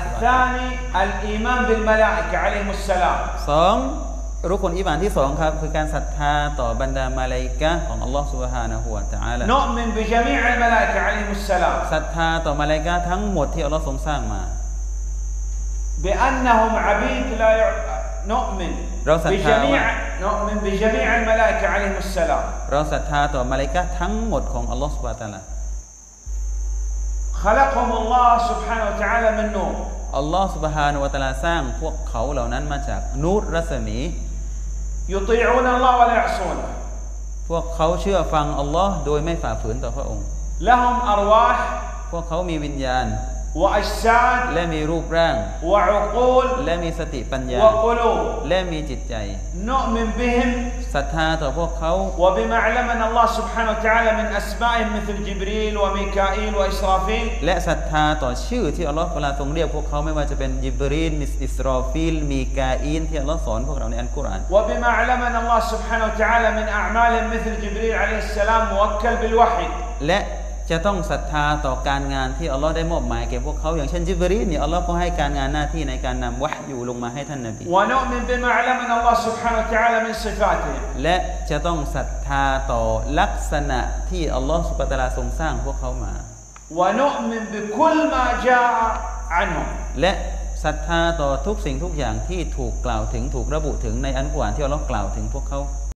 الثاني الإيمان بالملائكة عليهم السلام สองรุกลอิมานที่สองครับ คือการศรัทธาต่อบรรดามาลาอิกะห์ของอัลลอฮ์ سبحانه และ تعالى نؤمن بجميع الملائكة عليهم السلام ศรัทธาต่อมาลาอิกะห์ทั้งหมดที่อัลลอฮ์ทรงสร้างมา بأنهم عبيد لا يع... نؤمن لو ستها بجميع واحد. نؤمن بجميع الملائكة عليهم السلام เราศรัทธาต่อมาลาอิกะห์ทั้งหมดของอัลลอฮ์ سبحانه และ تعالى خلقهم الله سبحانه وتعالى من نور อัลลอฮ์ سبحانه และ تعالى สร้างพวกเขาเหล่านั้นมาจากนูรรัศมี يطيعون الله ولا يعصونه พวกเขาเชื่อฟังอัลลอฮ์โดยไม่ฝ่าฝืนต่อพระองค์ لهم أرواح พวกเขามีวิญญาณ وأجساد และมีรูปร่าง وعقول และมีสติปัญญา وقلوب และมีจิตใจ نؤمن بهم ศรัทธาต่อพวกเขา وبما علمنا الله سبحانه وتعالى من أسمائهم مثل جبريل وميكائيل وإسرافيل และศรัทธาต่อชื่อที่อัลลอฮ์เวลาทรงเรียกพวกเขาไม่ว่าจะเป็นยิบรีนมิสอิสรอฟิลมีกาอินที่อัลลอฮ์สอนพวกเราในอัลกุรอาน وبما علمنا الله سبحانه وتعالى من أعمالهم مثل جبريل عليه السلام موكل بالوحي และ จะต้องศรัทธาต่อการงานที่อัลลอฮ์ได้มอบหมายแก่พวกเขาอย่างเช่นจิบรีเนี่ยอัลลอฮ์ก็ให้การงานหน้าที่ในการนำวะอยู่ลงมาให้ท่านนบีและจะต้องศรัทธาต่อลักษณะที่อัลลอฮ์สุบตาลาทรงสร้างพวกเขามาและศรัทธาต่อทุกสิ่งทุกอย่างที่ถูกกล่าวถึงถูกระบุถึงในอันกวรานที่อัลลอฮ์กล่าวถึงพวกเขา